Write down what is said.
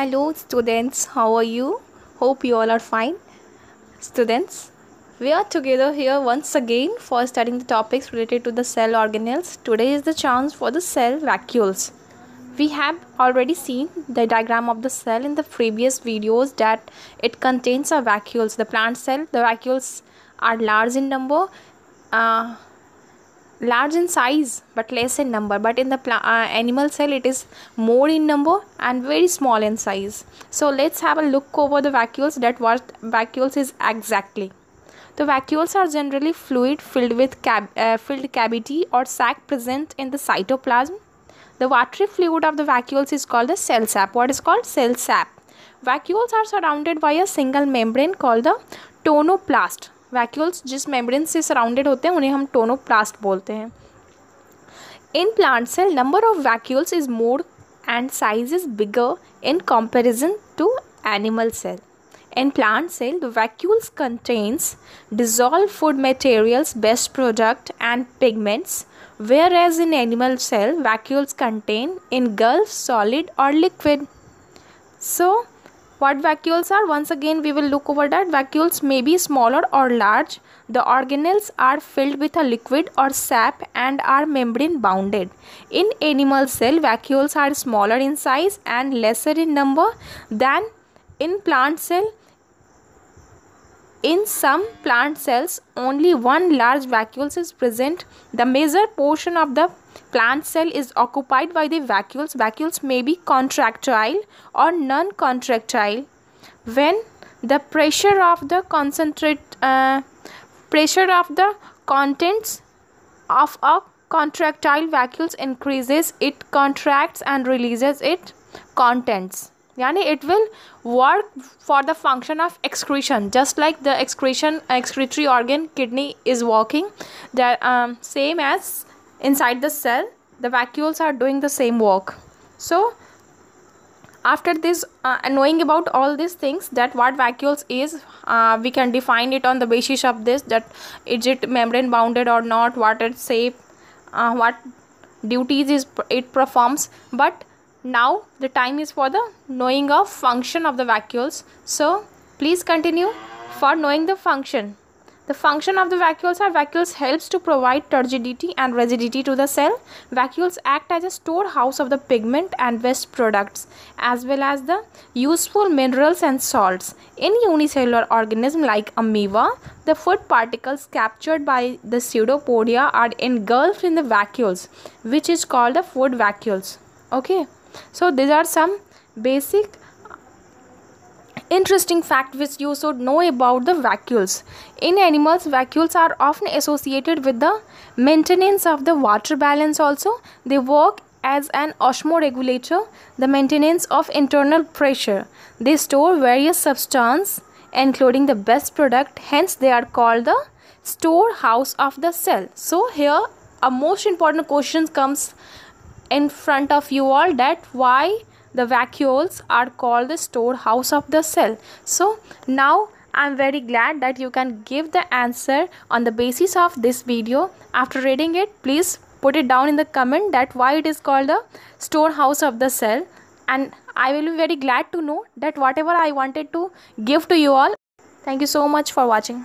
Hello students, how are you? Hope you all are fine. Students, we are together here once again for studying the topics related to the cell organelles. Today is the chance for the cell vacuoles. We have already seen the diagram of the cell in the previous videos that it contains a vacuoles. The plant cell, the vacuoles are large in number. Uh, large in size but less in number. But in the uh, animal cell it is more in number and very small in size. So let's have a look over the vacuoles that what vacuoles is exactly. The vacuoles are generally fluid filled with cab uh, filled cavity or sac present in the cytoplasm. The watery fluid of the vacuoles is called the cell sap. What is called? Cell sap. Vacuoles are surrounded by a single membrane called the tonoplast vacuoles जिस membrane से surrounded होते हैं उन्हें हम tonoplast बोलते हैं। In plant cell number of vacuoles is more and size is bigger in comparison to animal cell in plant cell the vacuoles contains dissolve food materials waste product and pigments whereas in animal cell vacuoles contain engulf solid और liquid so so, what vacuoles are? Once again we will look over that. Vacuoles may be smaller or large. The organelles are filled with a liquid or sap and are membrane bounded. In animal cell, vacuoles are smaller in size and lesser in number than in plant cell. In some plant cells, only one large vacuole is present. The major portion of the plant cell is occupied by the vacuoles. Vacuoles may be contractile or non-contractile. When the pressure of the concentrate uh, pressure of the contents of a contractile vacuoles increases, it contracts and releases its contents. Yani it will work for the function of excretion. Just like the excretion excretory organ kidney is working that um, same as inside the cell the vacuoles are doing the same work. So after this uh, knowing about all these things that what vacuoles is uh, we can define it on the basis of this that is it membrane bounded or not what its shape uh, what duties is it performs. But now the time is for the knowing of function of the vacuoles so please continue for knowing the function the function of the vacuoles are vacuoles helps to provide turgidity and rigidity to the cell. Vacuoles act as a storehouse of the pigment and waste products as well as the useful minerals and salts. In unicellular organism like amoeba, the food particles captured by the pseudopodia are engulfed in the vacuoles which is called the food vacuoles. Okay. So these are some basic interesting fact which you should know about the vacuoles. In animals, vacuoles are often associated with the maintenance of the water balance also. They work as an osmoregulator, the maintenance of internal pressure. They store various substances including the best product, hence they are called the storehouse of the cell. So here a most important question comes in front of you all that why the vacuoles are called the storehouse of the cell. So now i'm very glad that you can give the answer on the basis of this video. After reading it please put it down in the comment that why it is called the storehouse of the cell. And i will be very glad to know that whatever i wanted to give to you all. Thank you so much for watching